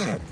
bad.